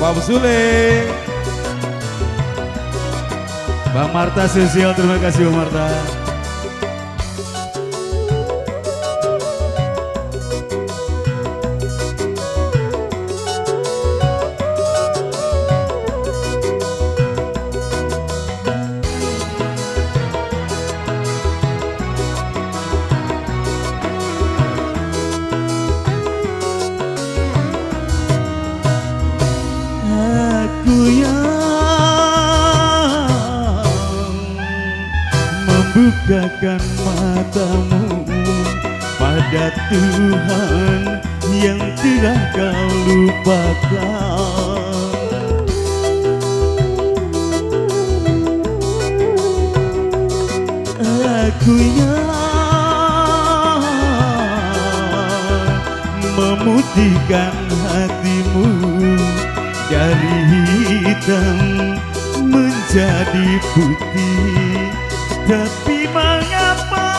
Pak Sule. Bang Marta Sosial, terima kasih Bang Marta. Membukakan matamu pada Tuhan yang telah kau lupakan. Aku yang memutihkan hatimu dari hitam menjadi putih tapi mengapa?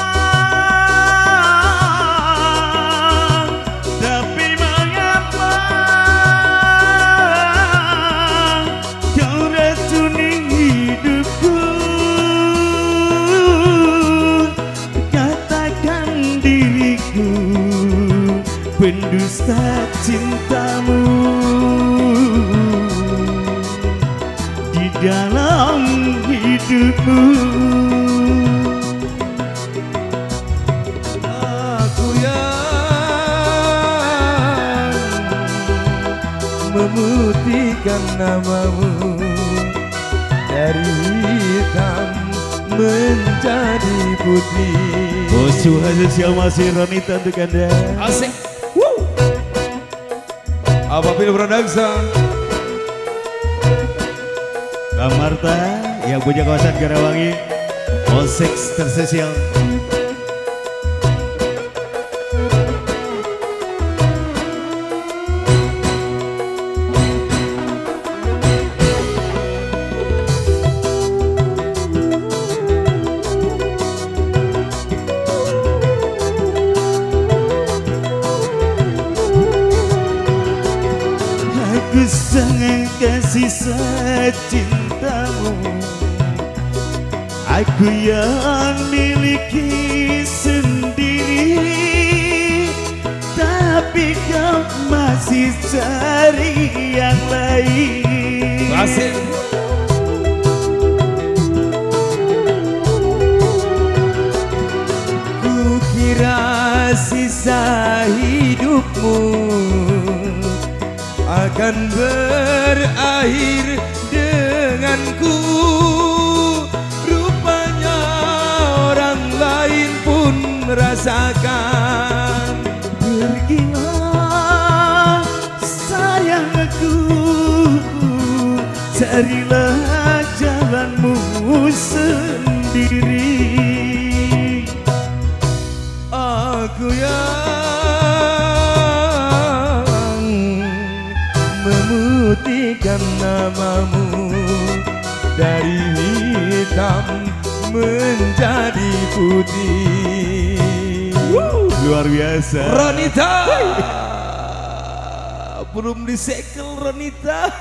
Tapi mengapa? Kau racuni hidupku. Katakan diriku pendusta cintamu. Di dalam hidupmu memutihkan namamu dari hitam menjadi putih. Bosu hasil sial masih Ronita untuk anda Asik. Woo. Apabila Production. Bang Marta yang punya kawasan Garawangi Polsek tersesial Aku sangat kasih cintamu Aku yang miliki sendiri. Tapi kau masih cari yang lain. Kukira sisa hidupmu akan berakhir denganku. Rupanya orang lain pun merasakan. Pergilah sayangku. Carilah memutihkan namamu dari hitam menjadi putih. Luar biasa Ronita, belum disekel Ronita.